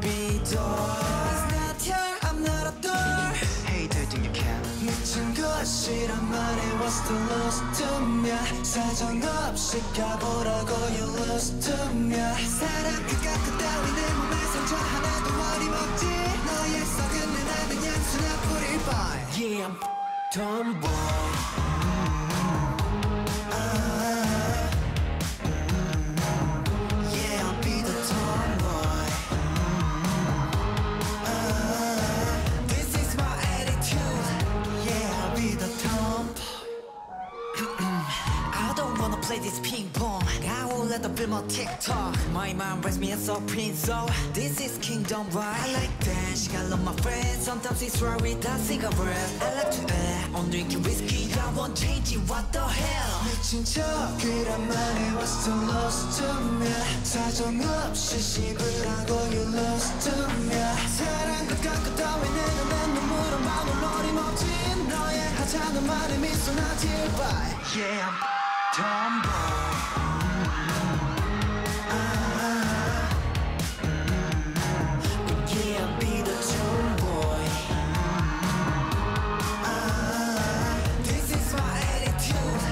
Barbie doll It's not here I'm not a door Hey, do you think you can? 미친 것이란 말이 What's the lost to me 사정 없이 가보라고 You lost to me 사랑 그깟 따위 내 몸에 상처 하나도 어림없지 너의 속은 내 나는 양순한 뿌릴 boy Yeah I'm tomboy wanna play this ping pong. I will let the film on TikTok. My mind raised me as a prince, so this is kingdom right. I like dance, I love my friends. Sometimes it's right with a cigarette. I like to act on drinking whiskey. I won't change it. What the hell? 미친 척이란 말이 was too lost to me. 사정 없이 씹으라고 you lost to me. 사랑 그깟 따위 내는 내 눈물은 마음을 어림없지. 너의 하찮은 말에 미소 나질 바이. Yeah, I'm. Yeah, I'll be the tomboy. This is my attitude.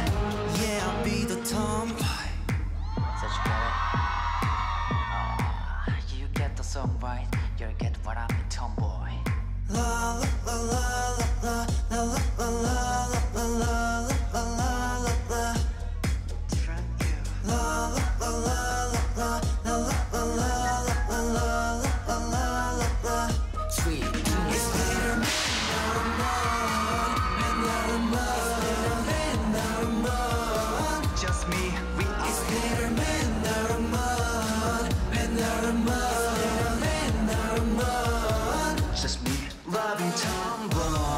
Yeah, I'll be the tomboy. Said you get it? Uh, you get the song right. You'll get what I'm a tomboy. La la la la Tom Brown.